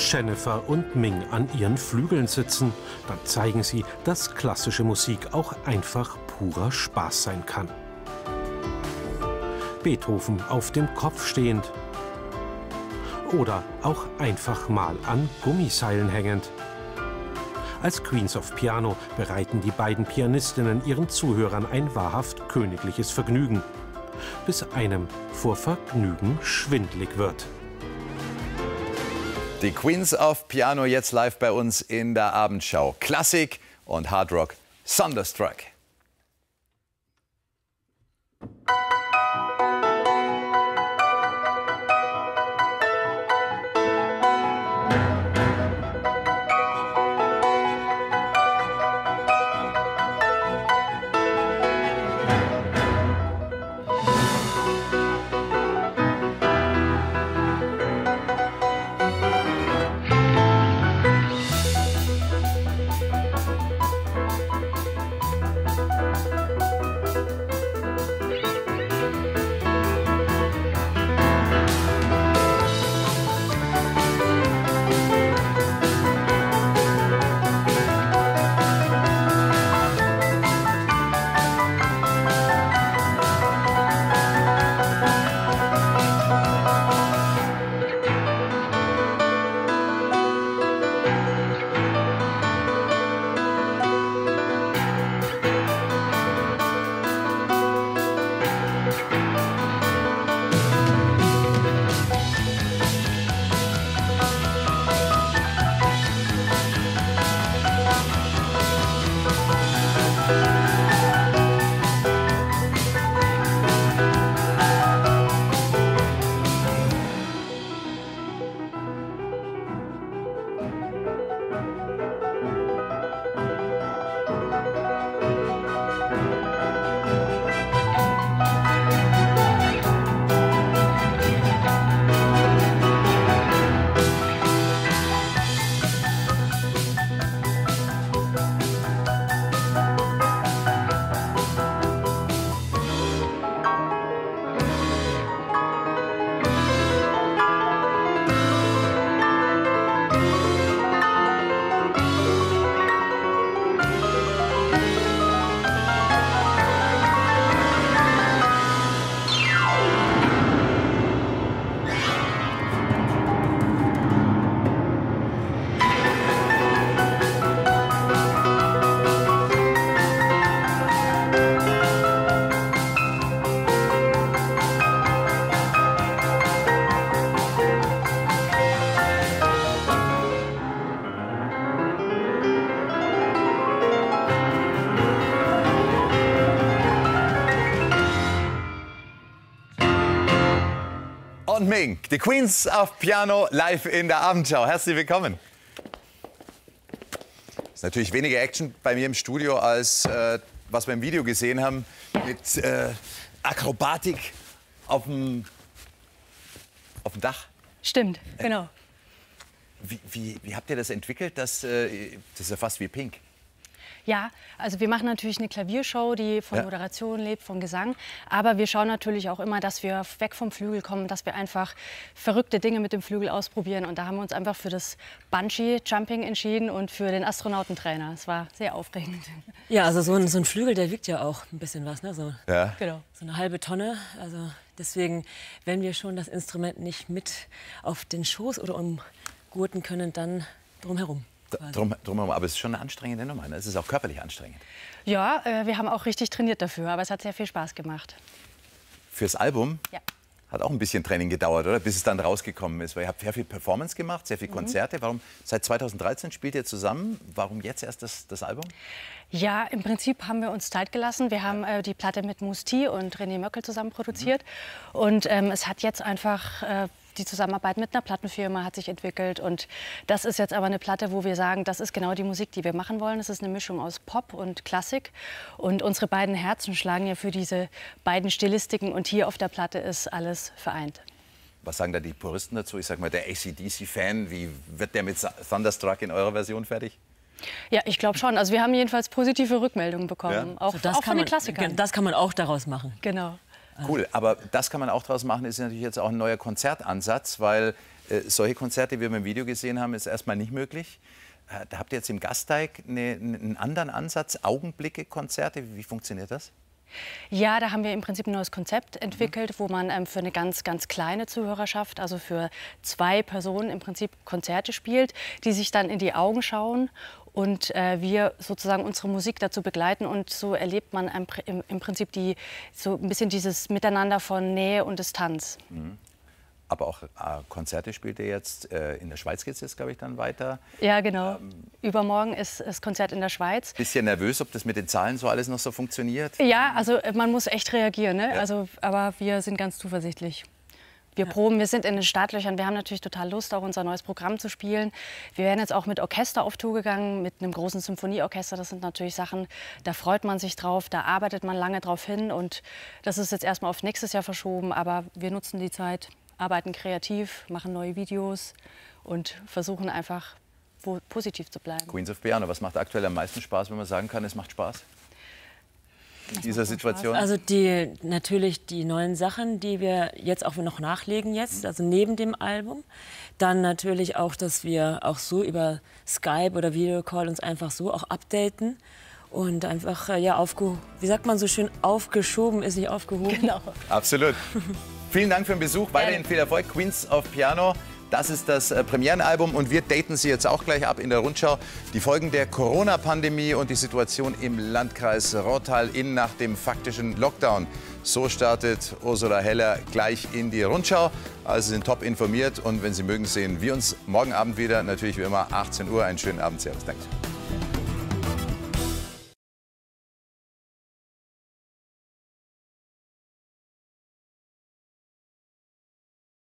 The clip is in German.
Jennifer und Ming an ihren Flügeln sitzen, dann zeigen sie, dass klassische Musik auch einfach purer Spaß sein kann. Beethoven auf dem Kopf stehend oder auch einfach mal an Gummiseilen hängend. Als Queens of Piano bereiten die beiden Pianistinnen ihren Zuhörern ein wahrhaft königliches Vergnügen, bis einem vor Vergnügen schwindlig wird. Die Queens of Piano jetzt live bei uns in der Abendschau. Klassik und Hardrock Thunderstruck. Und Ming, die Queens of Piano live in der Abendschau. Herzlich willkommen. Ist natürlich weniger Action bei mir im Studio als äh, was wir im Video gesehen haben mit äh, Akrobatik auf dem, auf dem Dach. Stimmt, genau. Wie, wie, wie habt ihr das entwickelt? Das, äh, das ist ja fast wie Pink. Ja, also wir machen natürlich eine Klaviershow, die von Ja. Moderation lebt, von Gesang. Aber wir schauen natürlich auch immer, dass wir weg vom Flügel kommen, dass wir einfach verrückte Dinge mit dem Flügel ausprobieren. Und da haben wir uns einfach für das Bungee-Jumping entschieden und für den Astronautentrainer. Es war sehr aufregend. Ja, also so ein, so ein Flügel, der wiegt ja auch ein bisschen was, ne? So, Ja. Genau. so eine halbe Tonne. Also deswegen, wenn wir schon das Instrument nicht mit auf den Schoß oder umgurten können, dann drumherum. Drum, drumherum, aber es ist schon eine anstrengende Nummer. Ne? Es ist auch körperlich anstrengend. Ja, äh, wir haben auch richtig trainiert dafür, aber es hat sehr viel Spaß gemacht. Fürs Album Ja. hat auch ein bisschen Training gedauert, oder? Bis es dann rausgekommen ist. Weil ihr habt sehr viel Performance gemacht, sehr viel Mhm. Konzerte. Warum seit 2013 spielt ihr zusammen? Warum jetzt erst das, das Album? Ja, im Prinzip haben wir uns Zeit gelassen. Wir haben äh, die Platte mit Musti und René Möckel zusammen produziert. Und ähm, es hat jetzt einfach äh, die Zusammenarbeit mit einer Plattenfirma hat sich entwickelt. Und das ist jetzt aber eine Platte, wo wir sagen, das ist genau die Musik, die wir machen wollen. Es ist eine Mischung aus Pop und Klassik. Und unsere beiden Herzen schlagen ja für diese beiden Stilistiken. Und hier auf der Platte ist alles vereint. Was sagen da die Puristen dazu? Ich sag mal, der ACDC-Fan, wie wird der mit Thunderstruck in eurer Version fertig? Ja, ich glaube schon. Also wir haben jedenfalls positive Rückmeldungen bekommen. Ja. Auch, So, das, auch kann von den man, Klassikern. das kann man auch daraus machen. Genau. Cool, aber das kann man auch draus machen, ist natürlich jetzt auch ein neuer Konzertansatz, weil Äh, solche Konzerte, wie wir im Video gesehen haben, ist erstmal nicht möglich. Äh, da habt ihr jetzt im Gasteig eine, einen anderen Ansatz, Augenblicke, Konzerte. Wie funktioniert das? Ja, da haben wir im Prinzip ein neues Konzept entwickelt, wo man ähm, für eine ganz, ganz kleine Zuhörerschaft, also für zwei Personen im Prinzip Konzerte spielt, die sich dann in die Augen schauen und äh, wir sozusagen unsere Musik dazu begleiten und so erlebt man im, im, Prinzip die, so ein bisschen dieses Miteinander von Nähe und Distanz. Mhm aber auch äh, Konzerte spielt ihr jetzt. Äh, in der Schweiz geht es jetzt, glaube ich, dann weiter. Ja, genau. Ähm, Übermorgen ist das Konzert in der Schweiz. Bisschen nervös, ob das mit den Zahlen so alles noch so funktioniert? Ja, also äh, man muss echt reagieren. Ne? Ja. Also, aber wir sind ganz zuversichtlich. Wir ja. proben, wir sind in den Startlöchern. Wir haben natürlich total Lust, auch unser neues Programm zu spielen. Wir werden jetzt auch mit Orchester auf Tour gegangen, mit einem großen Symphonieorchester. Das sind natürlich Sachen, da freut man sich drauf, da arbeitet man lange drauf hin. Und das ist jetzt erstmal auf nächstes Jahr verschoben. Aber wir nutzen die Zeit arbeiten kreativ, machen neue Videos und versuchen einfach positiv zu bleiben. Queens of Piano, was macht aktuell am meisten Spaß, wenn man sagen kann, es macht Spaß? In dieser Situation? Also die, natürlich die neuen Sachen, die wir jetzt auch noch nachlegen jetzt, also neben dem Album. Dann natürlich auch, dass wir auch so über Skype oder Videocall uns einfach so auch updaten und einfach äh, ja aufge wie sagt man so schön aufgeschoben ist nicht aufgehoben. Genau. Absolut. Vielen Dank für den Besuch. Weiterhin viel Erfolg. Queens of Piano. Das ist das äh, Premierenalbum und wir daten Sie jetzt auch gleich ab in der Rundschau. Die Folgen der Corona-Pandemie und die Situation im Landkreis Rottal in nach dem faktischen Lockdown. So startet Ursula Heller gleich in die Rundschau. Also sind top informiert und wenn Sie mögen, sehen wir uns morgen Abend wieder. Natürlich wie immer 18 Uhr. Einen schönen Abend. Servus. Danke.